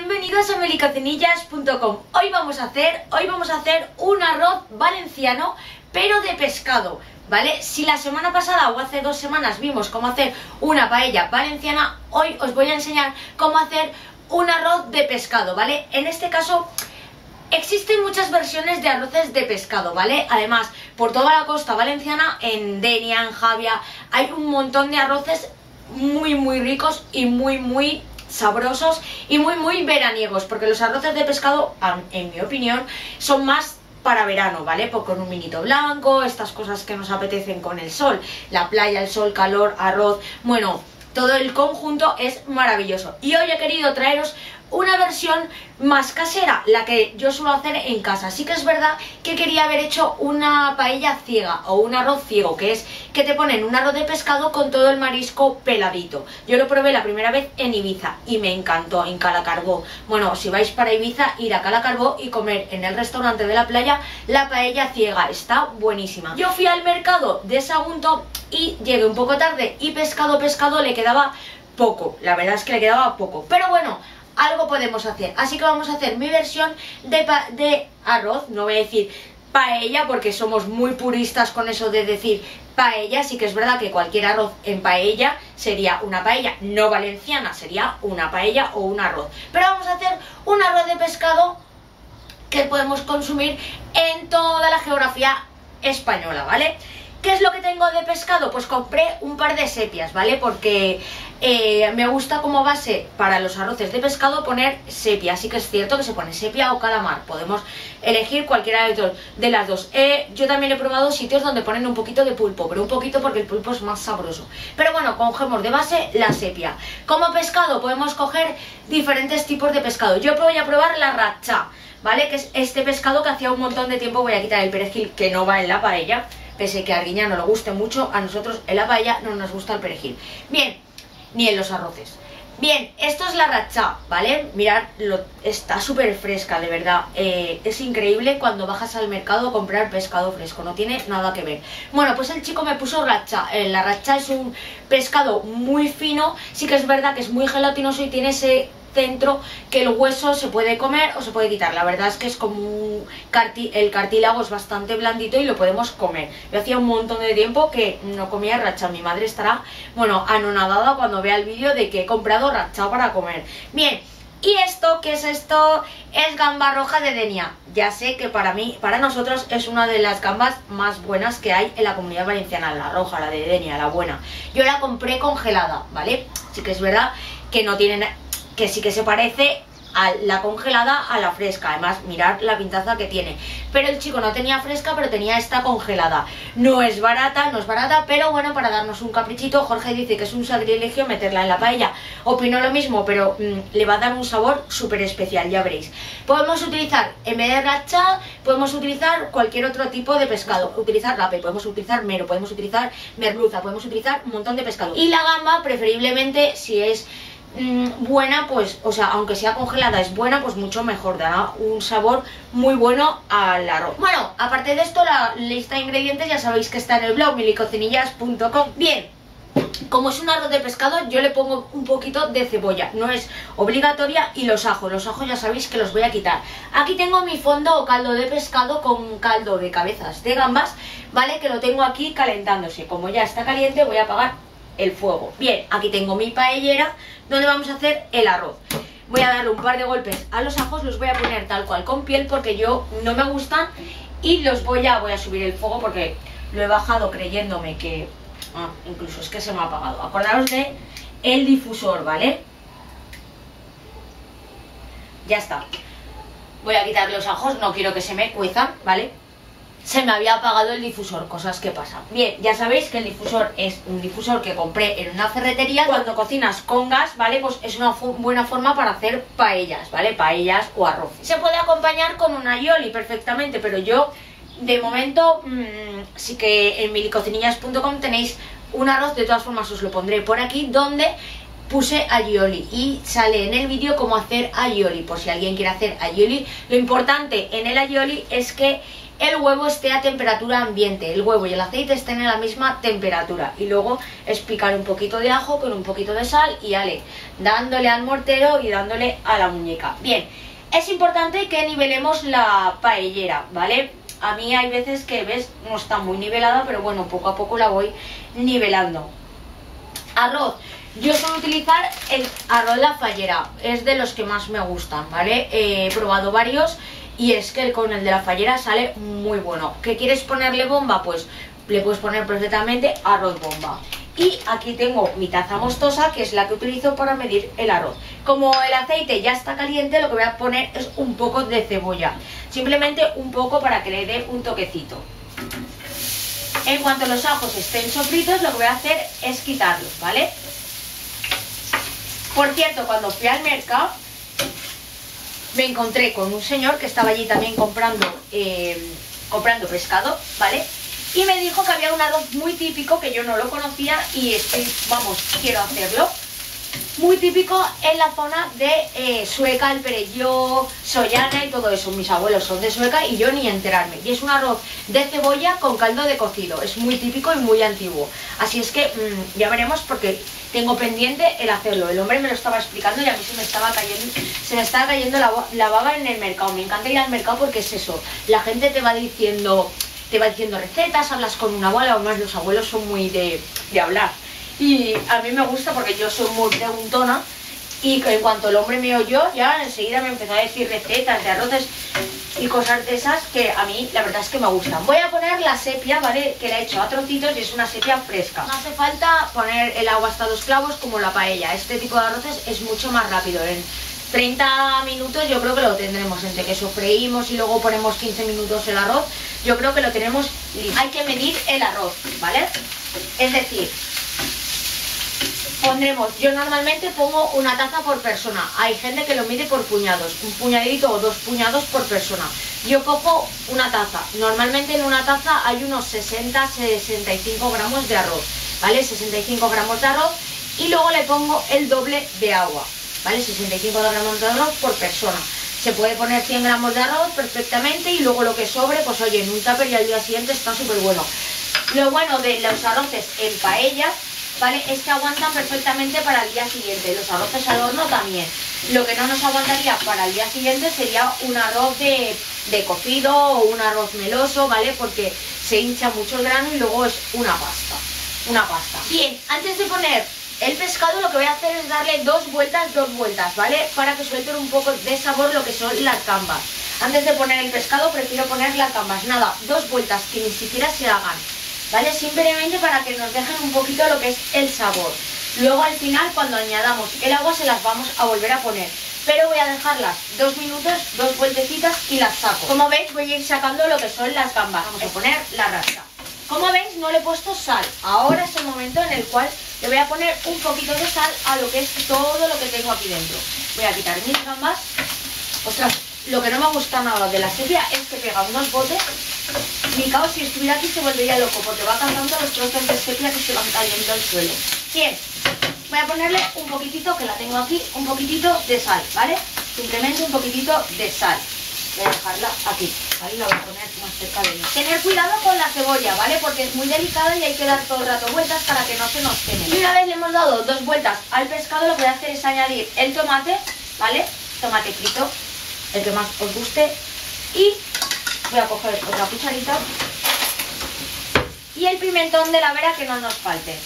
bienvenidos a melicocenillas.com Hoy vamos a hacer, hoy vamos a hacer un arroz valenciano, pero de pescado, ¿vale? Si la semana pasada o hace dos semanas vimos cómo hacer una paella valenciana, hoy os voy a enseñar cómo hacer un arroz de pescado, ¿vale? En este caso Existen muchas versiones de arroces de pescado, ¿vale? Además, por toda la costa valenciana, en Denia, en Javia, hay un montón de arroces muy, muy ricos y muy, muy sabrosos y muy, muy veraniegos, porque los arroces de pescado, en mi opinión, son más para verano, ¿vale? Pues con un minito blanco, estas cosas que nos apetecen con el sol, la playa, el sol, calor, arroz, bueno, todo el conjunto es maravilloso. Y hoy he querido traeros una versión más casera, la que yo suelo hacer en casa. Así que es verdad que quería haber hecho una paella ciega o un arroz ciego, que es que te ponen un arroz de pescado con todo el marisco peladito. Yo lo probé la primera vez en Ibiza y me encantó, en Calacarbó. Bueno, si vais para Ibiza, ir a Calacarbó y comer en el restaurante de la playa la paella ciega. Está buenísima. Yo fui al mercado de Sagunto y llegué un poco tarde y pescado, pescado le quedaba poco. La verdad es que le quedaba poco. Pero bueno, algo podemos hacer. Así que vamos a hacer mi versión de, arroz, no voy a decir paella porque somos muy puristas con eso de decir paella, sí que es verdad que cualquier arroz en paella sería una paella, no valenciana, sería una paella o un arroz. Pero vamos a hacer un arroz de pescado que podemos consumir en toda la geografía española, ¿vale? ¿Qué es lo que tengo de pescado? Pues compré un par de sepias, ¿vale? Porque eh, me gusta como base para los arroces de pescado poner sepia. Así que es cierto que se pone sepia o calamar. Podemos elegir cualquiera de, las dos. yo también he probado sitios donde ponen un poquito de pulpo, pero un poquito porque el pulpo es más sabroso. Pero bueno, cogemos de base la sepia. Como pescado podemos coger diferentes tipos de pescado. Yo voy a probar la racha, ¿vale? Que es este pescado que hacía un montón de tiempo voy a quitar el perejil que no va en la paella pese que a Arguiña no le guste mucho, a nosotros en la paella no nos gusta el perejil. Bien, ni en los arroces. Bien, esto es la racha, ¿vale? Mirad, lo, está súper fresca, de verdad. Eh, es increíble cuando bajas al mercado a comprar pescado fresco, no tiene nada que ver. Bueno, pues el chico me puso racha. Eh, la racha es un pescado muy fino, sí que es verdad que es muy gelatinoso y tiene ese centro que el hueso se puede comer o se puede quitar. La verdad es que es como un el cartílago es bastante blandito y lo podemos comer. Yo hacía un montón de tiempo que no comía racha. Mi madre estará, bueno, anonadada cuando vea el vídeo de que he comprado racha para comer. Bien, y esto, ¿qué es esto? Es gamba roja de Denia. Ya sé que para mí, para nosotros es una de las gambas más buenas que hay en la comunidad valenciana, la roja, la de Denia, la buena. Yo la compré congelada, ¿vale? Sí que es verdad que no tiene que sí que se parece a la congelada a la fresca. Además, mirar la pintaza que tiene. Pero el chico no tenía fresca, pero tenía esta congelada. No es barata, no es barata, pero bueno, para darnos un caprichito, Jorge dice que es un sacrilegio meterla en la paella. Opino lo mismo, pero mm, le va a dar un sabor súper especial, ya veréis. Podemos utilizar, en vez de racha, podemos utilizar cualquier otro tipo de pescado. Utilizar rape, podemos utilizar mero, podemos utilizar merluza, podemos utilizar un montón de pescado. Y la gamba, preferiblemente, si es Mm, buena, pues, o sea, aunque sea congelada, es buena, pues mucho mejor, dará un sabor muy bueno al arroz. Bueno, aparte de esto, la lista de ingredientes ya sabéis que está en el blog milicocinillas.com. Bien, como es un arroz de pescado, yo le pongo un poquito de cebolla, no es obligatoria, y los ajos, los ajos ya sabéis que los voy a quitar. Aquí tengo mi fondo o caldo de pescado con caldo de cabezas de gambas, ¿vale? Que lo tengo aquí calentándose. Como ya está caliente, voy a apagar el fuego. Bien, aquí tengo mi paellera donde vamos a hacer el arroz. Voy a darle un par de golpes a los ajos, los voy a poner tal cual con piel porque yo no me gustan y los voy a, voy a subir el fuego porque lo he bajado creyéndome que... Ah, incluso es que se me ha apagado. Acordaros de el difusor, ¿vale? Ya está. Voy a quitar los ajos, no quiero que se me cuezan, ¿vale? Se me había apagado el difusor, cosas que pasan. Bien, ya sabéis que el difusor es un difusor que compré en una ferretería. Cuando cocinas con gas, ¿vale? Pues es una buena forma para hacer paellas, ¿vale? Paellas o arroz. Se puede acompañar con una yoli perfectamente, pero yo, de momento, mmm, sí que en milicocinillas.com tenéis un arroz, de todas formas os lo pondré por aquí, donde puse aioli y sale en el vídeo cómo hacer aioli, por si alguien quiere hacer aioli. Lo importante en el aioli es que el huevo esté a temperatura ambiente, el huevo y el aceite estén en la misma temperatura. Y luego es picar un poquito de ajo con un poquito de sal y ale, dándole al mortero y dándole a la muñeca. Bien, es importante que nivelemos la paellera, ¿vale? A mí hay veces que, ves, no está muy nivelada, pero bueno, poco a poco la voy nivelando. Arroz. Yo suelo utilizar el arroz la fallera, es de los que más me gustan, ¿vale? he probado varios y es que con el de la fallera sale muy bueno. ¿Qué quieres ponerle bomba? Pues le puedes poner perfectamente arroz bomba. Y aquí tengo mi taza mostosa, que es la que utilizo para medir el arroz. Como el aceite ya está caliente, lo que voy a poner es un poco de cebolla. Simplemente un poco para que le dé un toquecito. En cuanto los ajos estén sofritos, lo que voy a hacer es quitarlos, ¿vale? Por cierto, cuando fui al mercado, me encontré con un señor que estaba allí también comprando, eh, comprando pescado, ¿vale? Y me dijo que había un arroz muy típico que yo no lo conocía y estoy, vamos, quiero hacerlo muy típico en la zona de eh, Sueca, el Perelló, Sollana y todo eso. Mis abuelos son de Sueca y yo ni enterarme. Y es un arroz de cebolla con caldo de cocido. Es muy típico y muy antiguo. Así es que mm, ya veremos porque tengo pendiente el hacerlo. El hombre me lo estaba explicando y a mí se me estaba cayendo, se me estaba cayendo la, la baba en el mercado. Me encanta ir al mercado porque es eso. La gente te va diciendo te va diciendo recetas, hablas con una abuela, además los abuelos son muy de, de hablar. Y a mí me gusta porque yo soy muy preguntona y en cuanto el hombre me oyó, ya enseguida me empezó a decir recetas de arroces y cosas de esas que a mí la verdad es que me gustan. Voy a poner la sepia, ¿vale? Que la he hecho a trocitos y es una sepia fresca. No hace falta poner el agua hasta dos clavos como la paella. Este tipo de arroces es mucho más rápido. En 30 minutos yo creo que lo tendremos. Entre que sofreímos y luego ponemos 15 minutos el arroz, yo creo que lo tenemos listo. Hay que medir el arroz, ¿vale? Es decir, pondremos, yo normalmente pongo una taza por persona, hay gente que lo mide por puñados, un puñadito o dos puñados por persona. Yo cojo una taza, normalmente en una taza hay unos 60-65 gramos de arroz, ¿vale? 65 gramos de arroz y luego le pongo el doble de agua, ¿vale? 65 gramos de arroz por persona. Se puede poner 100 gramos de arroz perfectamente y luego lo que sobre, pues oye, en un tupper y al día siguiente está súper bueno. Lo bueno de los arroces en paella ¿vale? Es que aguantan perfectamente para el día siguiente. Los arroces al horno también. Lo que no nos aguantaría para el día siguiente sería un arroz de, de cocido o un arroz meloso, ¿vale? Porque se hincha mucho el grano y luego es una pasta. Una pasta. Bien, antes de poner el pescado lo que voy a hacer es darle dos vueltas, dos vueltas, ¿vale? Para que suelten un poco de sabor lo que son las gambas. Antes de poner el pescado prefiero poner las gambas. Nada, dos vueltas que ni siquiera se hagan ¿vale? Simplemente para que nos dejen un poquito lo que es el sabor. Luego al final cuando añadamos el agua se las vamos a volver a poner. Pero voy a dejarlas dos minutos, dos vueltecitas y las saco. Como veis voy a ir sacando lo que son las gambas. Vamos a poner la rasca. Como veis no le he puesto sal. Ahora es el momento en el cual le voy a poner un poquito de sal a lo que es todo lo que tengo aquí dentro. Voy a quitar mis gambas. Ostras, lo que no me gusta nada de la sepia es que pega unos botes mi caos si estuviera aquí se volvería loco porque va cantando los trozos de sepia que se van cayendo al suelo. Bien, voy a ponerle un poquitito, que la tengo aquí, un poquitito de sal, ¿vale? Simplemente un poquitito de sal. Voy a dejarla aquí, ¿vale? La voy a poner más cerca de mí. Tener cuidado con la cebolla, ¿vale? Porque es muy delicada y hay que dar todo el rato vueltas para que no se nos queme. Y una vez le hemos dado dos vueltas al pescado, lo que voy a hacer es añadir el tomate, ¿vale? Tomate frito, el que más os guste. Y Voy a coger otra cucharita. Y el pimentón de la vera que no nos falte.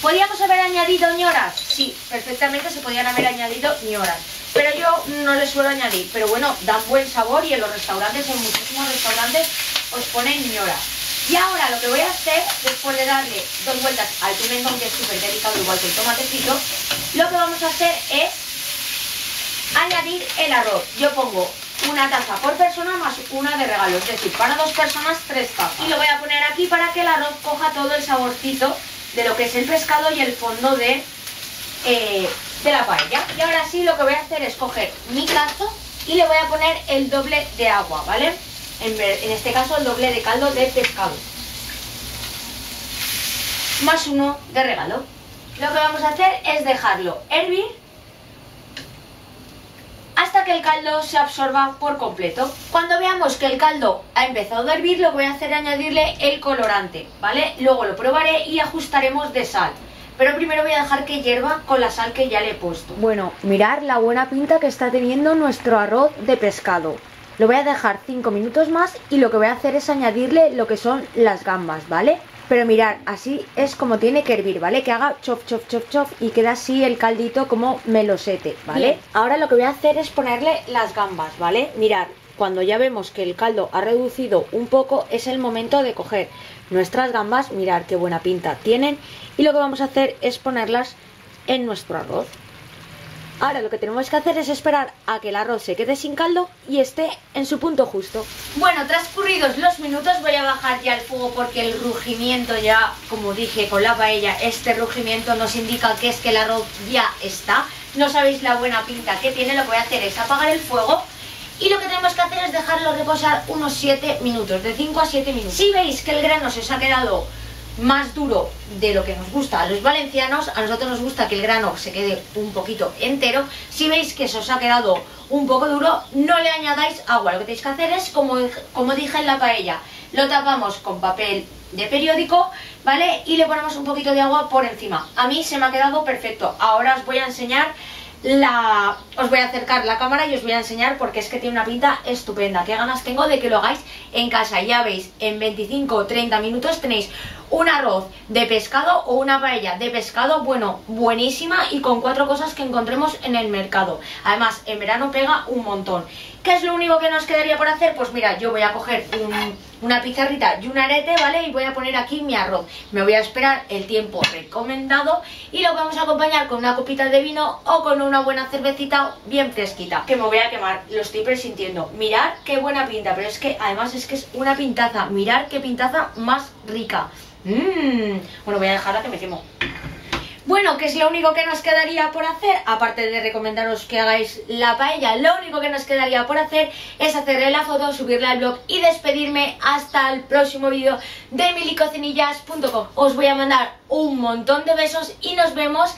¿Podríamos haber añadido ñoras? Sí, perfectamente se podían haber añadido ñoras. Pero yo no les suelo añadir. Pero bueno, dan buen sabor y en los restaurantes, en muchísimos restaurantes, os ponen ñoras. Y ahora lo que voy a hacer, después de darle dos vueltas al pimentón, que es súper delicado, igual que el tomate frito, lo que vamos a hacer es añadir el arroz. Yo pongo una taza por persona más una de regalo, es decir, para dos personas tres tazas. Y lo voy a poner aquí para que el arroz coja todo el saborcito de lo que es el pescado y el fondo de, eh, de la paella. Y ahora sí lo que voy a hacer es coger mi cazo y le voy a poner el doble de agua, ¿vale? En, en este caso el doble de caldo de pescado. Más uno de regalo. Lo que vamos a hacer es dejarlo hervir hasta que el caldo se absorba por completo. Cuando veamos que el caldo ha empezado a hervir, lo que voy a hacer es añadirle el colorante, ¿vale? Luego lo probaré y ajustaremos de sal. Pero primero voy a dejar que hierva con la sal que ya le he puesto. Bueno, mirar la buena pinta que está teniendo nuestro arroz de pescado. Lo voy a dejar 5 minutos más y lo que voy a hacer es añadirle lo que son las gambas, ¿vale? Pero mirar, así es como tiene que hervir, ¿vale? Que haga chop, chop, chop, chop y queda así el caldito como melosete, ¿vale? Ahora lo que voy a hacer es ponerle las gambas, ¿vale? Mirar, cuando ya vemos que el caldo ha reducido un poco, es el momento de coger nuestras gambas, mirar qué buena pinta tienen y lo que vamos a hacer es ponerlas en nuestro arroz. Ahora lo que tenemos que hacer es esperar a que el arroz se quede sin caldo y esté en su punto justo. Bueno, transcurridos los minutos voy a bajar ya el fuego porque el rugimiento ya, como dije con la paella, este rugimiento nos indica que es que el arroz ya está. No sabéis la buena pinta que tiene, lo que voy a hacer es apagar el fuego y lo que tenemos que hacer es dejarlo reposar unos 7 minutos, de 5 a 7 minutos. Si veis que el grano se os ha quedado más duro de lo que nos gusta a los valencianos. A nosotros nos gusta que el grano se quede un poquito entero. Si veis que se os ha quedado un poco duro, no le añadáis agua. Lo que tenéis que hacer es, como, como dije en la paella, lo tapamos con papel de periódico, ¿vale? Y le ponemos un poquito de agua por encima. A mí se me ha quedado perfecto. Ahora os voy a enseñar la... Os voy a acercar la cámara y os voy a enseñar porque es que tiene una pinta estupenda. Qué ganas tengo de que lo hagáis en casa. Ya veis, en 25 o 30 minutos tenéis un arroz de pescado o una paella de pescado, bueno, buenísima y con cuatro cosas que encontremos en el mercado. Además, en verano pega un montón. ¿Qué es lo único que nos quedaría por hacer? Pues mira, yo voy a coger una pizarrita y un arete, ¿vale? Y voy a poner aquí mi arroz. Me voy a esperar el tiempo recomendado y lo vamos a acompañar con una copita de vino o con una buena cervecita bien fresquita. Que me voy a quemar, lo estoy presintiendo. Mirar qué buena pinta, pero es que además es que es una pintaza. Mirar qué pintaza más rica. Mmm. Bueno, voy a dejarla que me quemo. Bueno, ¿qué es lo único que nos quedaría por hacer? Aparte de recomendaros que hagáis la paella, lo único que nos quedaría por hacer es hacerle la foto, subirla al blog y despedirme hasta el próximo vídeo de milicocinillas.com. Os voy a mandar un montón de besos y nos vemos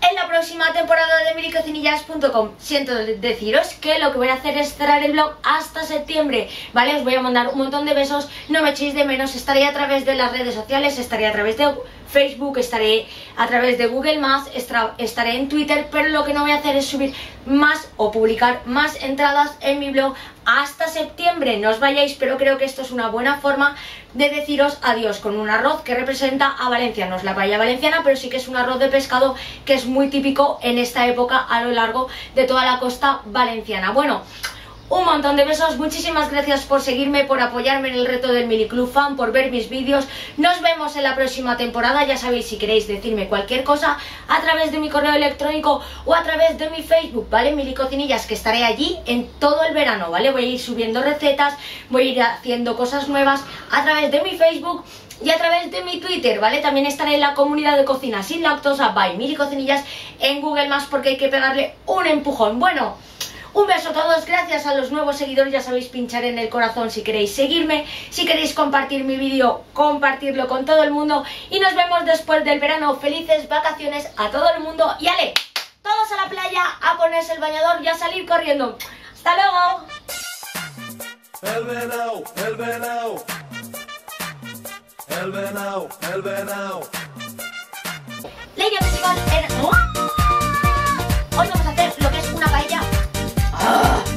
en la próxima temporada de milicocinillas.com. Siento deciros que lo que voy a hacer es cerrar el blog hasta septiembre, ¿vale? Os voy a mandar un montón de besos, no me echéis de menos, estaré a través de las redes sociales, estaré a través de Facebook, estaré a través de Google Más, estaré en Twitter, pero lo que no voy a hacer es subir más o publicar más entradas en mi blog hasta septiembre. No os vayáis, pero creo que esto es una buena forma de deciros adiós con un arroz que representa a Valencia. No es la paella valenciana, pero sí que es un arroz de pescado que es muy típico en esta época a lo largo de toda la costa valenciana. Bueno, un montón de besos, muchísimas gracias por seguirme, por apoyarme en el reto del Mini Club Fan, por ver mis vídeos. Nos vemos en la próxima temporada, ya sabéis si queréis decirme cualquier cosa a través de mi correo electrónico o a través de mi Facebook, ¿vale? Mili Cocinillas, que estaré allí en todo el verano, ¿vale? Voy a ir subiendo recetas, voy a ir haciendo cosas nuevas a través de mi Facebook y a través de mi Twitter, ¿vale? También estaré en la comunidad de cocina sin lactosa by Mili Cocinillas en Google porque hay que pegarle un empujón. Bueno... Un beso a todos, gracias a los nuevos seguidores, ya sabéis pinchar en el corazón si queréis seguirme, si queréis compartir mi vídeo, compartirlo con todo el mundo y nos vemos después del verano. Felices vacaciones a todo el mundo y ale, todos a la playa a ponerse el bañador y a salir corriendo. ¡Hasta luego! El venao, el venao. El venao, el venao. Leyes Hoy vamos a hacer Uh.